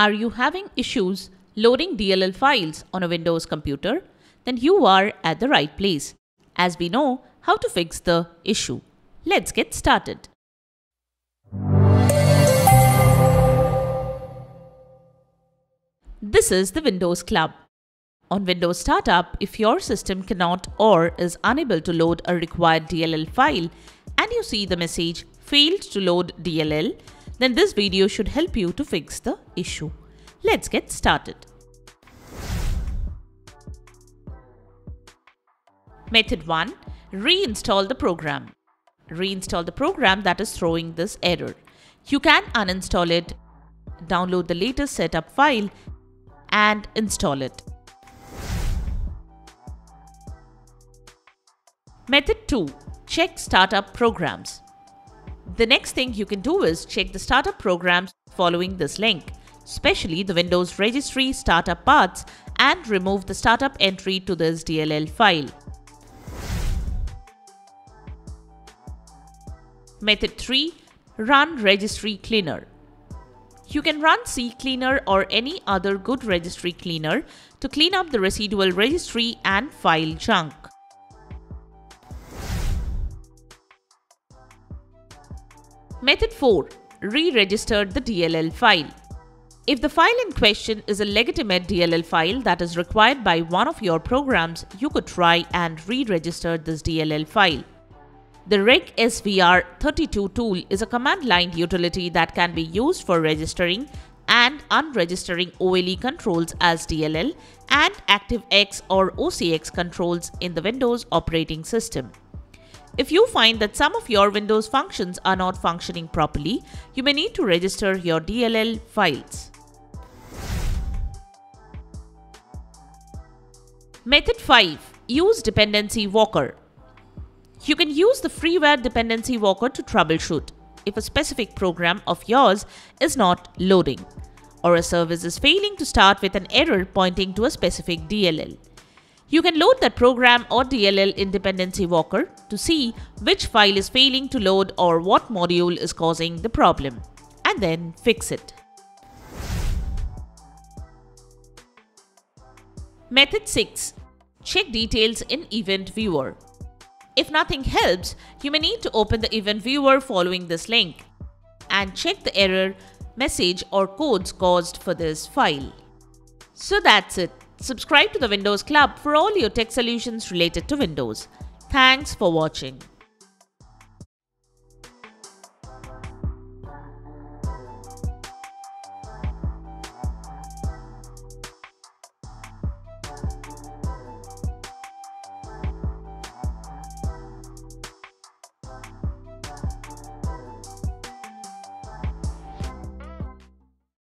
Are you having issues loading DLL files on a Windows computer? Then you are at the right place, as we know how to fix the issue. Let's get started. This is the Windows Club. On Windows Startup, if your system cannot or is unable to load a required DLL file and you see the message failed to load DLL, then this video should help you to fix the issue. Let's get started. Method 1. Reinstall the program. Reinstall the program that is throwing this error. You can uninstall it, download the latest setup file and install it. Method 2. Check startup programs. The next thing you can do is check the startup programs following this link, especially the Windows registry startup paths and remove the startup entry to this DLL file. Method 3. Run Registry Cleaner. You can run CCleaner or any other good registry cleaner to clean up the residual registry and file junk. Method 4. Re-register the DLL file. If the file in question is a legitimate DLL file that is required by one of your programs, you could try and re-register this DLL file. The regsvr32 tool is a command line utility that can be used for registering and unregistering OLE controls as DLL and ActiveX or OCX controls in the Windows operating system. If you find that some of your Windows functions are not functioning properly, you may need to register your DLL files. Method 5. Use Dependency Walker. You can use the freeware Dependency Walker to troubleshoot if a specific program of yours is not loading or a service is failing to start with an error pointing to a specific DLL. You can load that program or DLL in Dependency Walker to see which file is failing to load or what module is causing the problem, and then fix it. Method 6. Check details in Event Viewer. If nothing helps, you may need to open the Event Viewer following this link and check the error, message or codes caused for this file. So that's it. Subscribe to the Windows Club for all your tech solutions related to Windows. Thanks for watching.